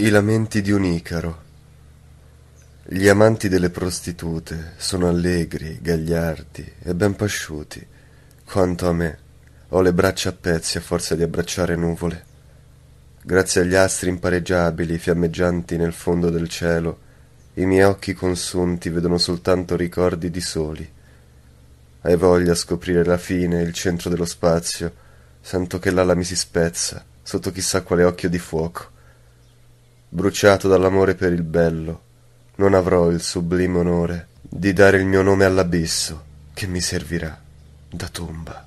I lamenti di un Icaro. Gli amanti delle prostitute sono allegri, gagliardi e ben pasciuti, quanto a me ho le braccia a pezzi a forza di abbracciare nuvole. Grazie agli astri impareggiabili fiammeggianti nel fondo del cielo, i miei occhi consunti vedono soltanto ricordi di soli. Hai voglia a scoprire la fine il centro dello spazio, sento che l'ala mi si spezza, sotto chissà quale occhio di fuoco bruciato dall'amore per il bello, non avrò il sublime onore di dare il mio nome all'abisso che mi servirà da tomba.